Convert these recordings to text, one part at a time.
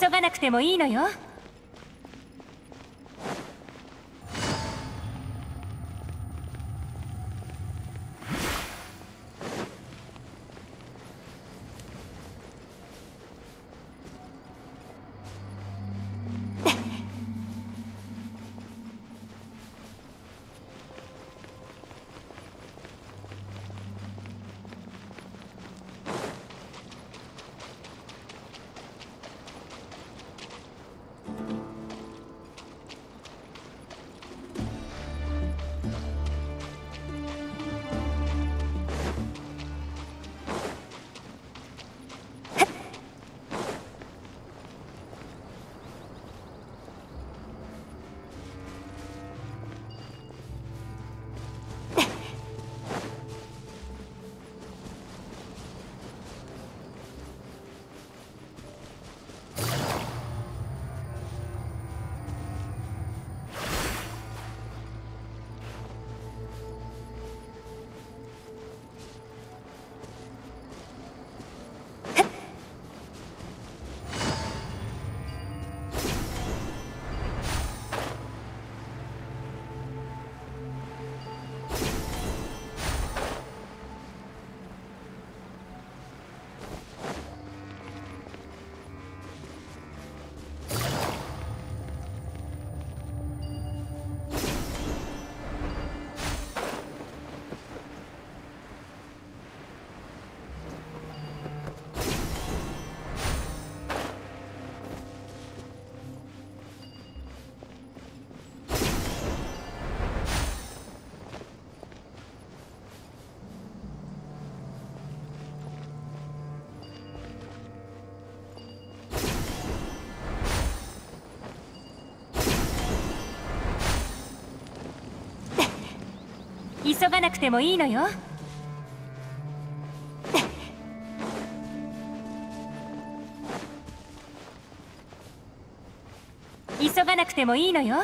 急がなくてもいいのよ。急がなくてもいいのよ。急がなくてもいいのよ。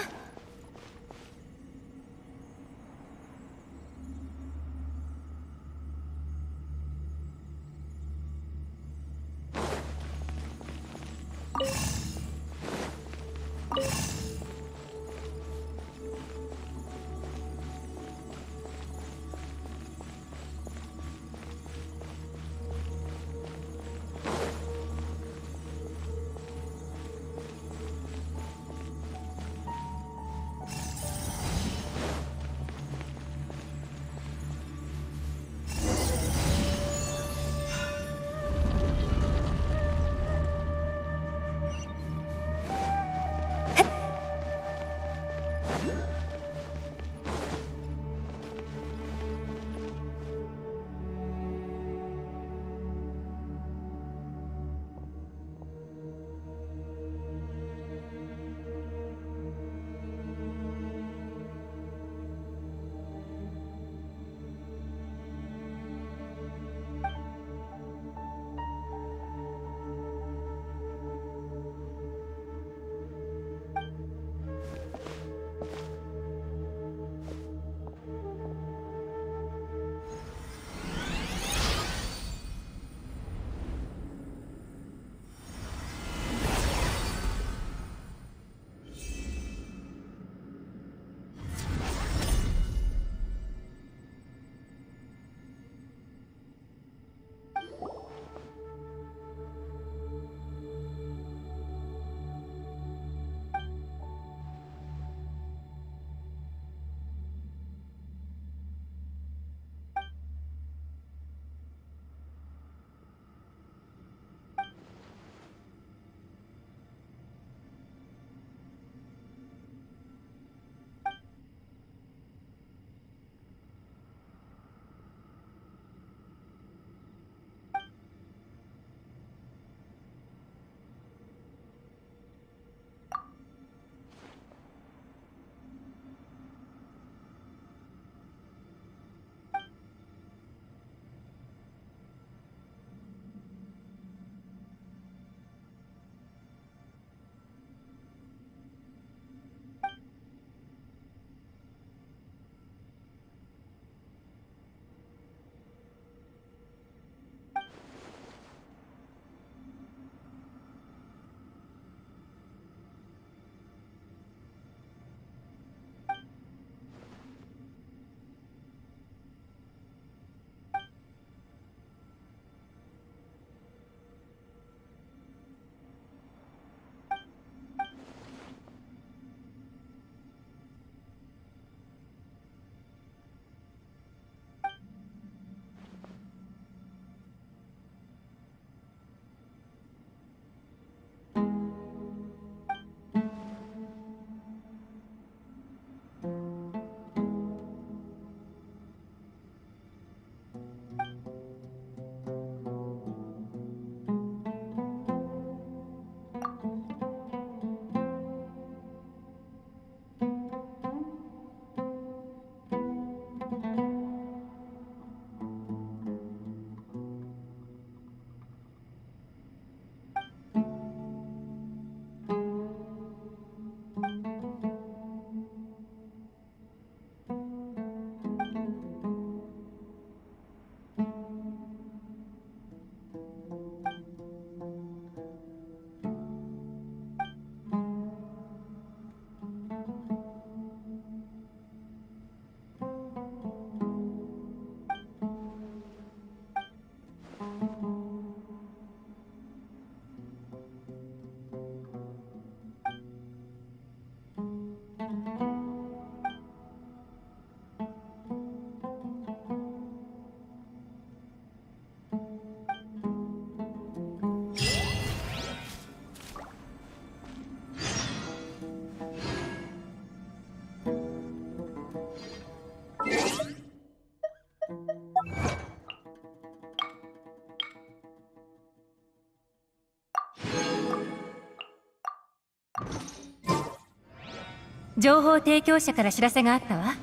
情報提供者から知らせがあったわ。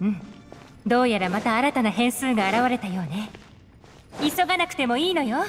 うん。どうやらまた新たな変数が現れたようね。急がなくてもいいのよ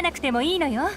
まなくてもいいのよ。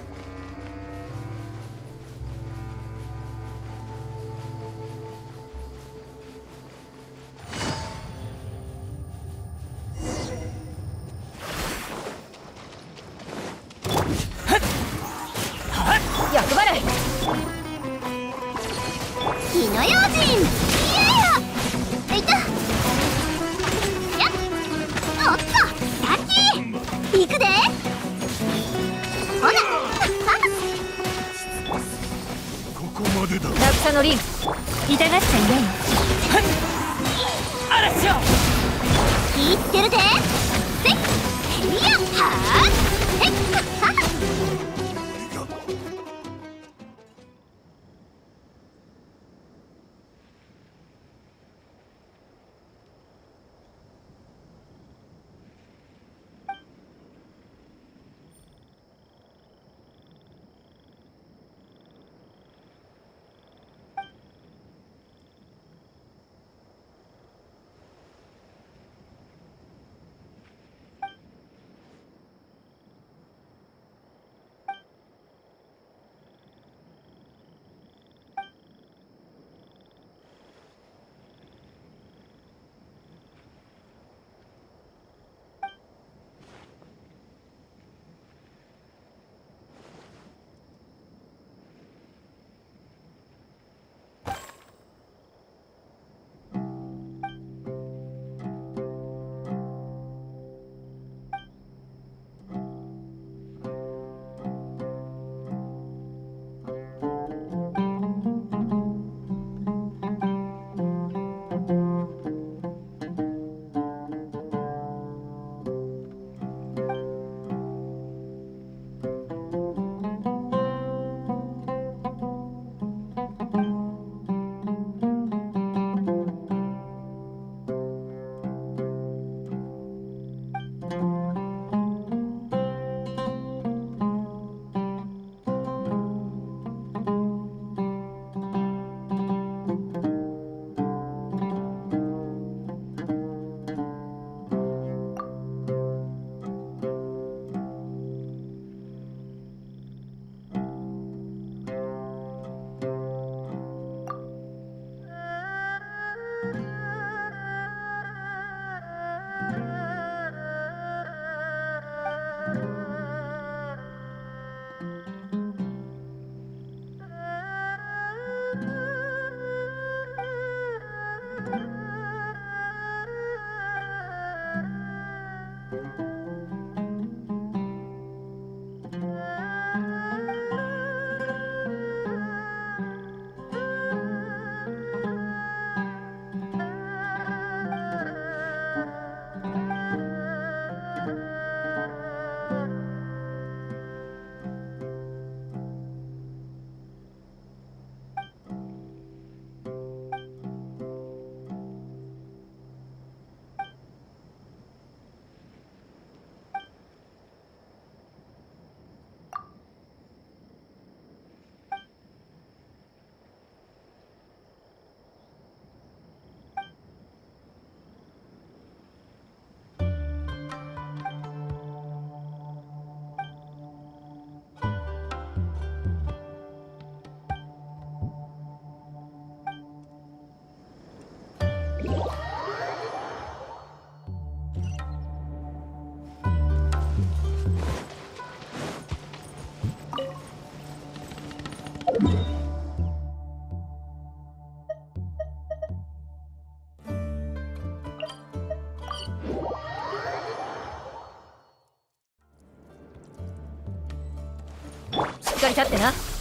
かり立ってな。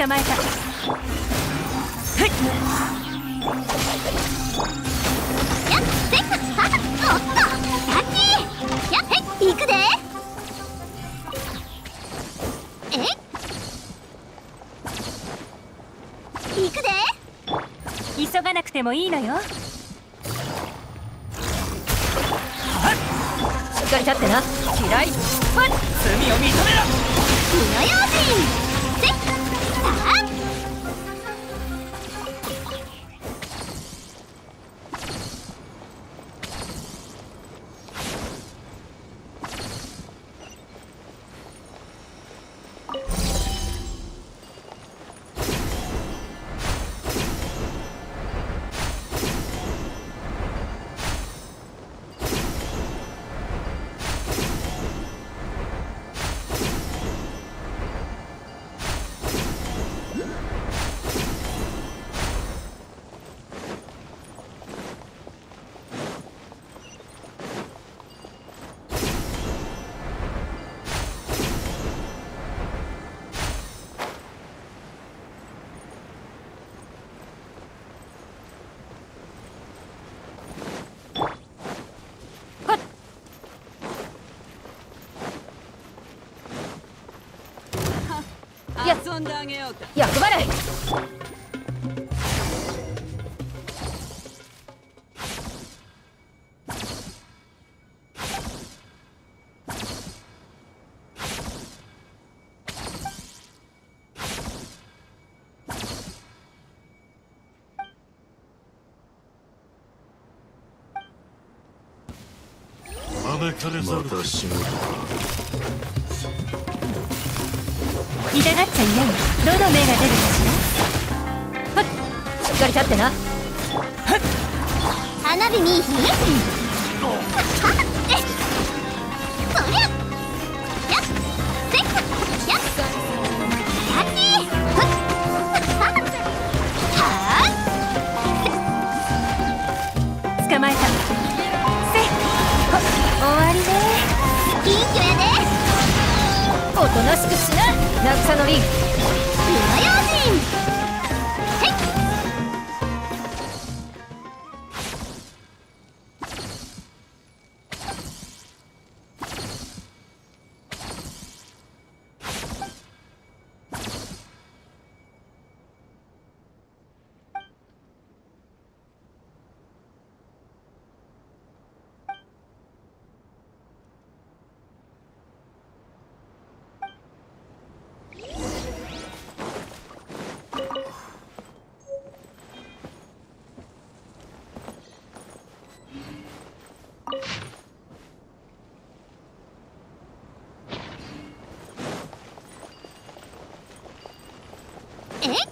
捕まえた。いくで。え行くで。急がなくてもいいのよ。しっかり立ってな嫌い罪を認めろ。火の用心。遊んであげようか役払い招かれ。ざる。また仕事か痛がっちゃいない。どの目が出るかししっかり立ってな。花火見いひっえそりゃやっせっやっはっはら捕まえたせいほ終わりねっ金魚やでおとなしくしな渚のリンえ？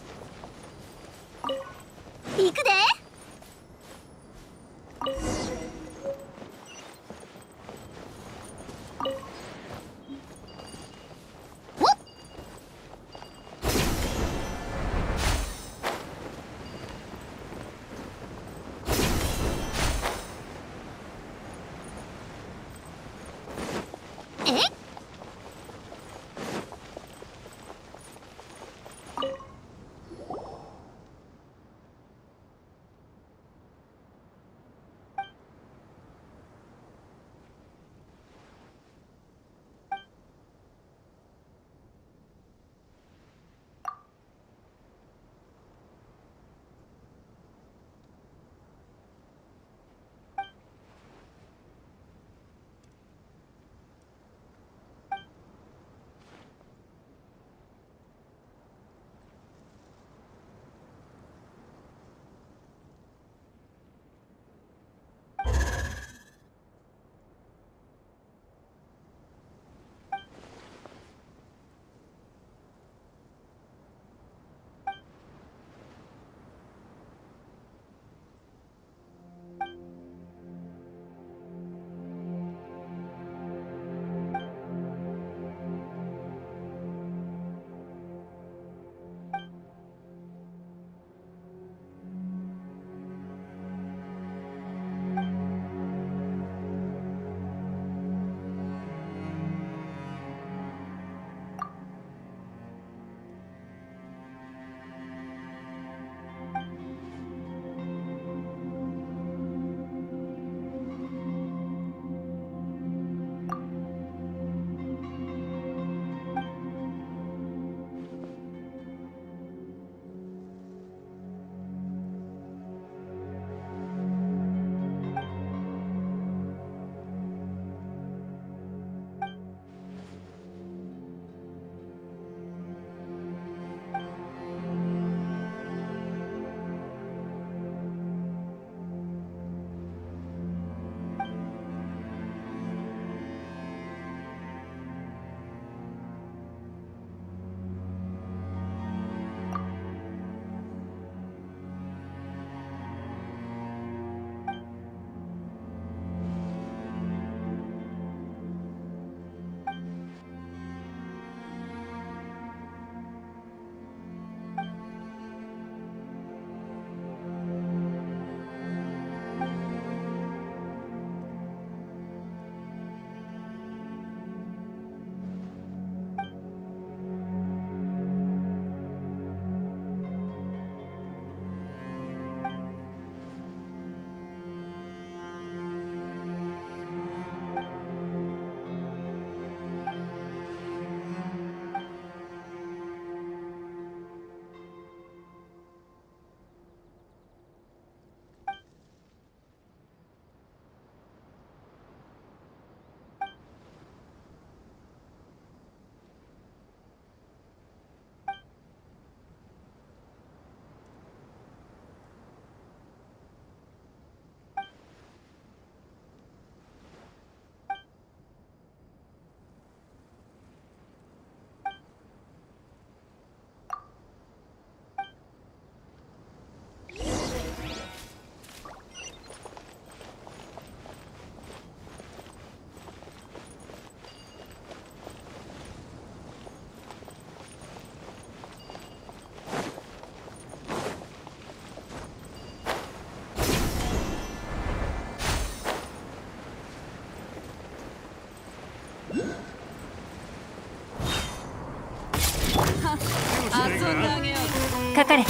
かかれ。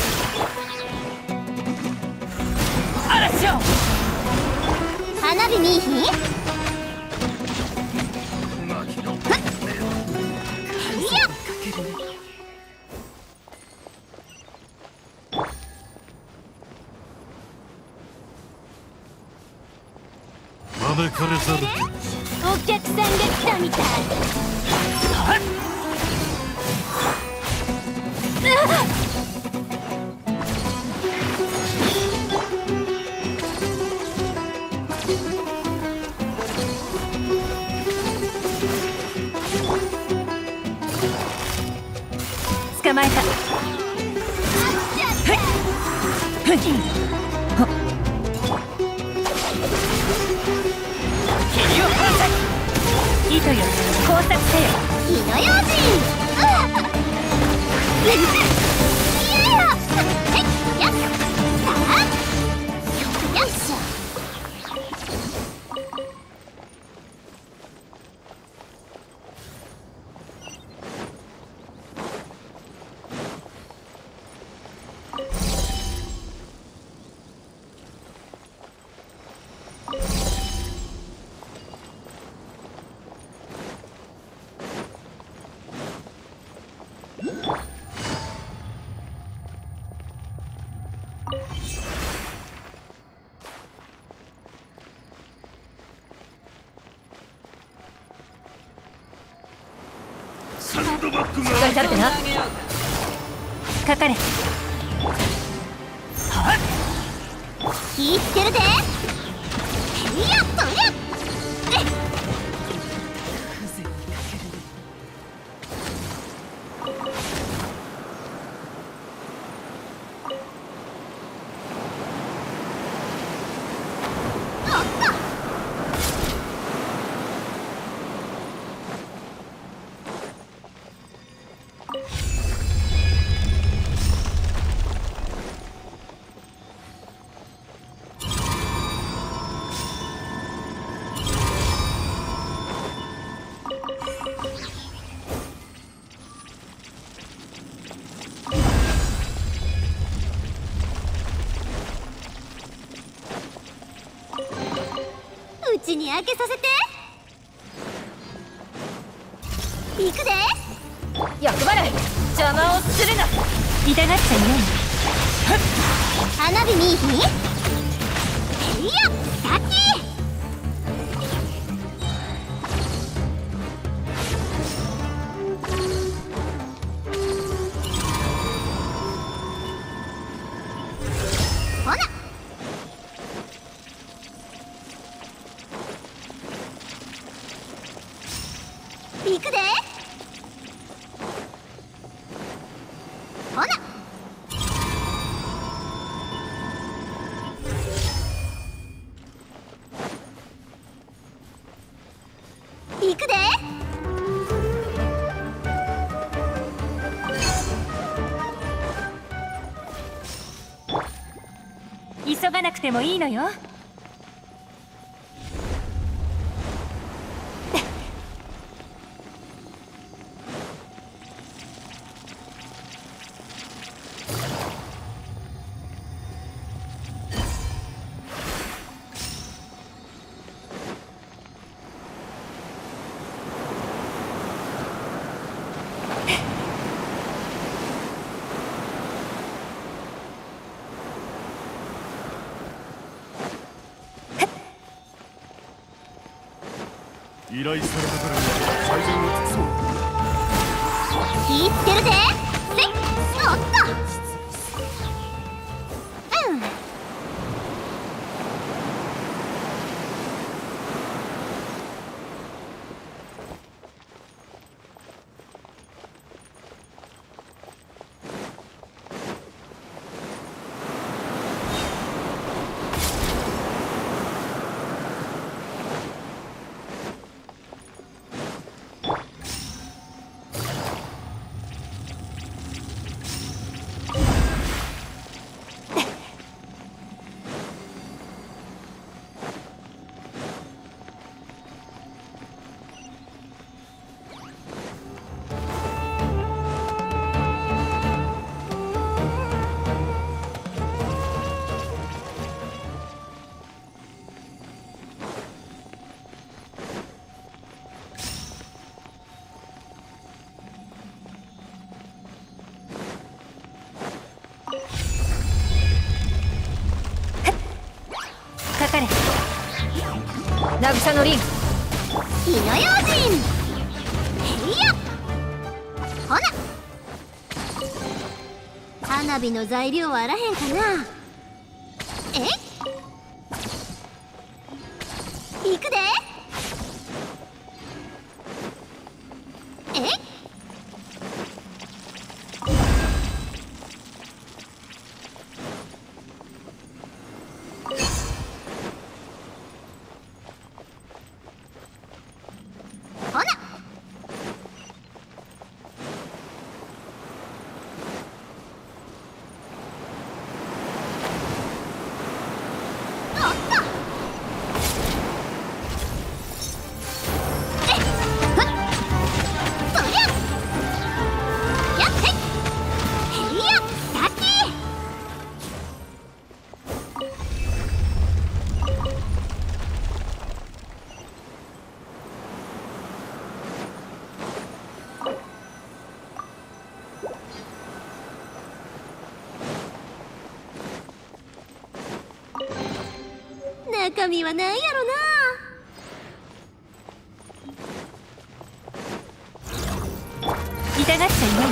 嵐を花火見いひん？かかれ。はっ？聞いてるで。やっと。que estás がなくてもいいのよ。依頼され渚のリン火の用心へいやほな花火の材料はあらへんかなは何やろな。痛がっちゃいな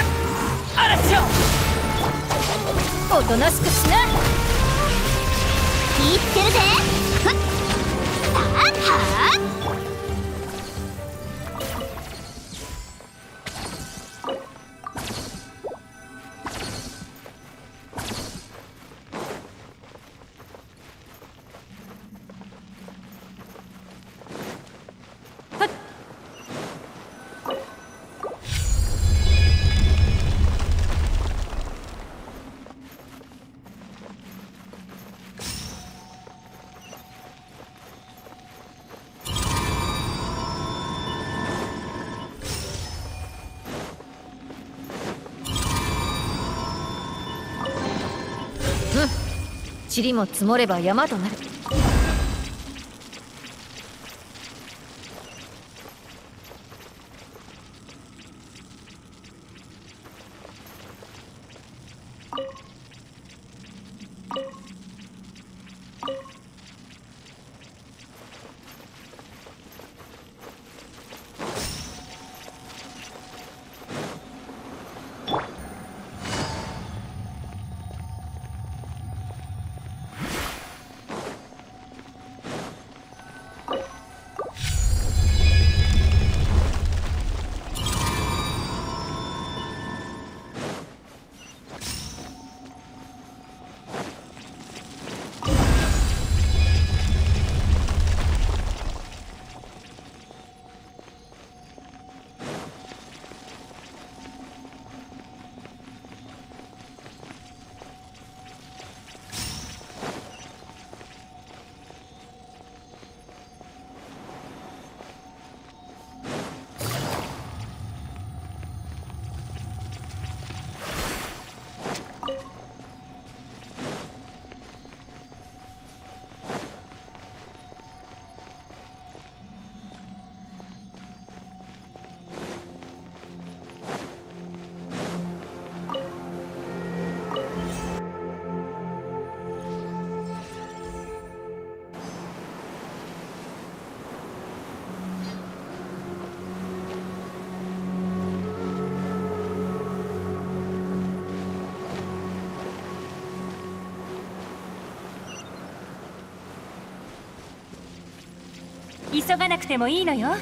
い。嵐を！おとなしくしな。気ぃつけるぜふっ。はっ塵も積もれば山となる。急がなくてもいいのよ。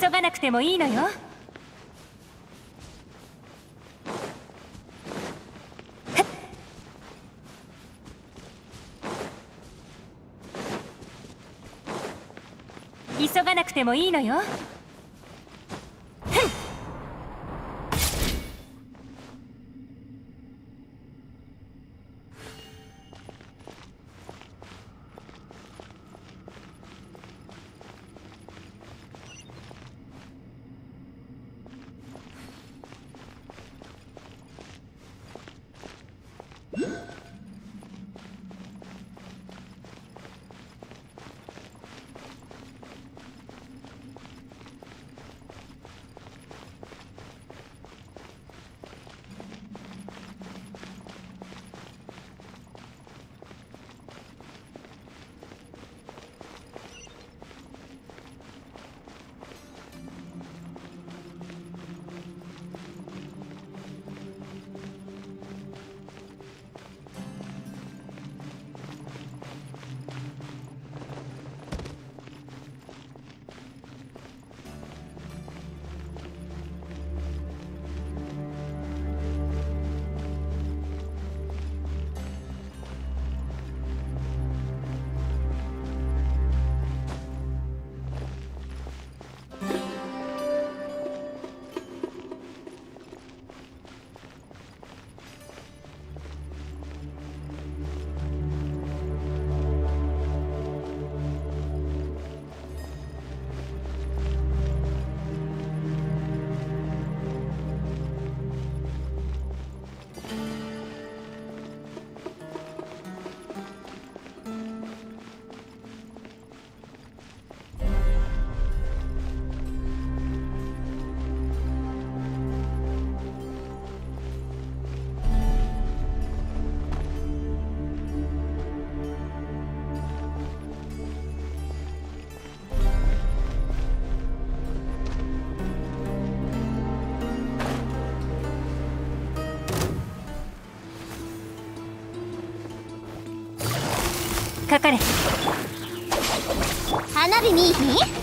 急がなくてもいいのよ。急がなくてもいいのよ。花火ににへっ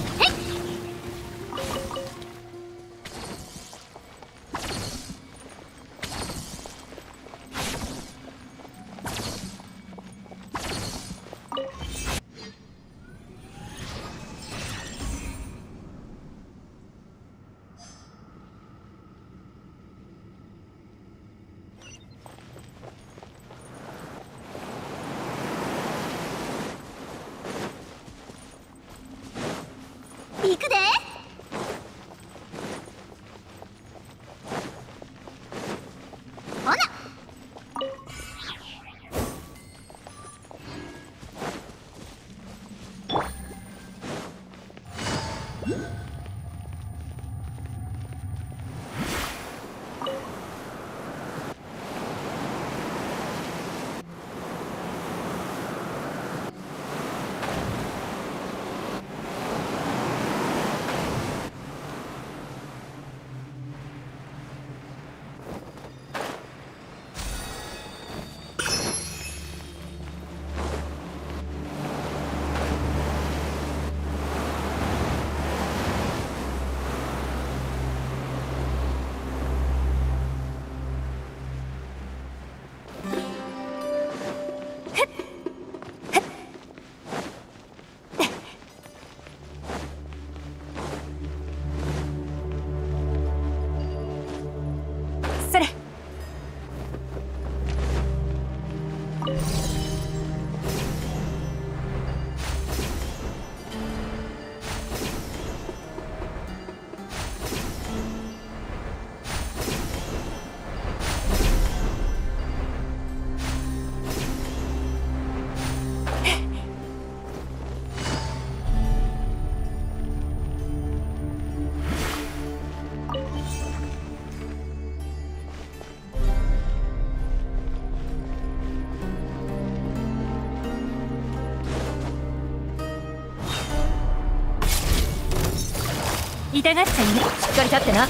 痛がっちゃいね。しっかり立ってな。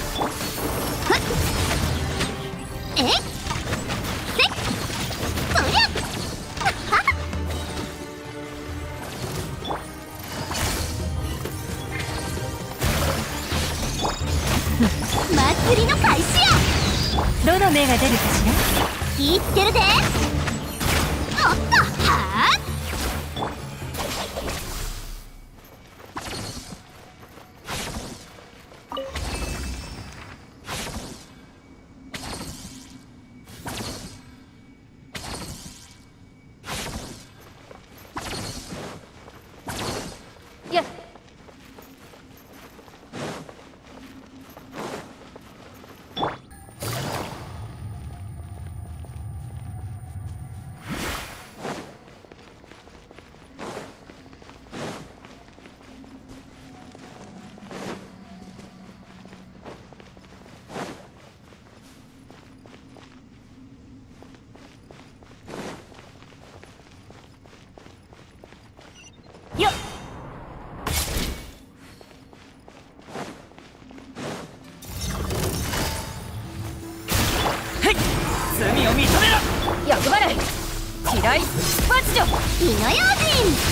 え？火の用心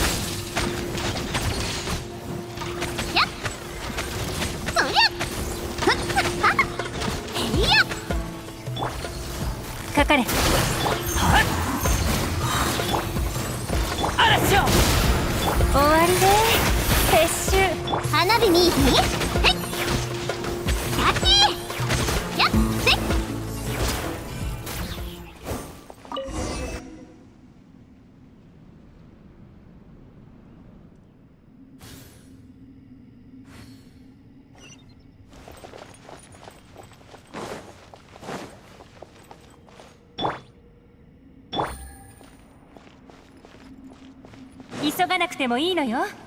てもいいのよ。